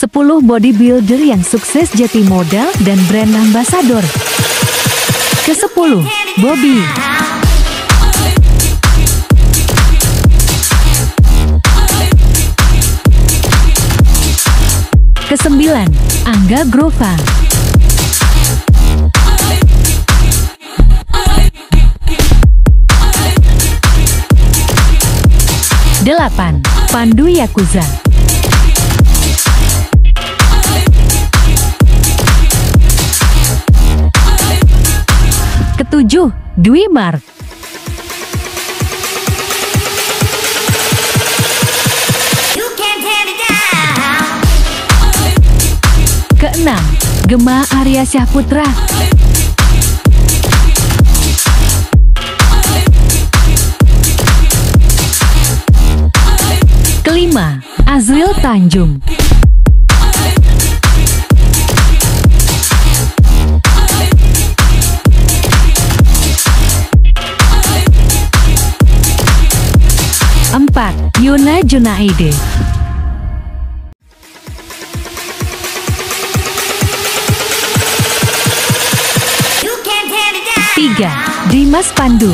10 bodybuilder yang sukses jadi model dan brand ambassador. Ke-10, Bobby. Ke-9, Angga Grova. Delapan, Pandu Yakuza. Ketujuh, Dwi down. Keenam, Gema Arya Syahputra. Kelima, Azril Tanjung. Empat, Yuna Junaide. Tiga, Dimas Pandu.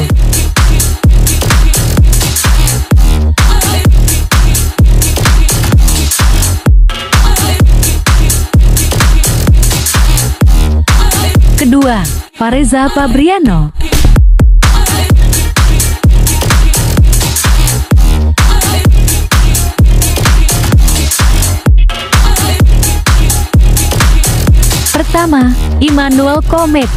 Kedua, Fareza Fabriano. Pertama, Immanuel Komet.